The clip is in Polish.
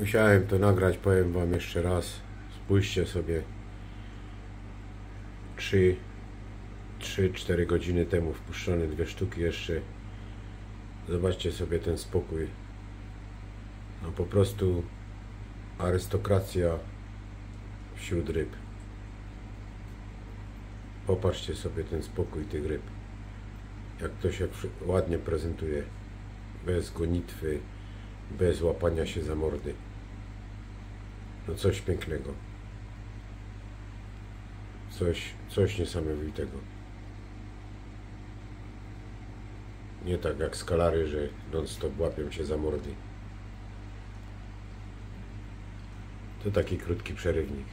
Musiałem to nagrać, powiem wam jeszcze raz. Spójrzcie sobie 3 3-4 godziny temu wpuszczone dwie sztuki jeszcze. Zobaczcie sobie ten spokój. No po prostu arystokracja wśród ryb. Popatrzcie sobie ten spokój tych ryb. Jak to się ładnie prezentuje. Bez gonitwy, bez łapania się za mordy. No coś pięknego. Coś, coś niesamowitego. Nie tak jak skalary, że non-stop łapią się za mordy. To taki krótki przerywnik.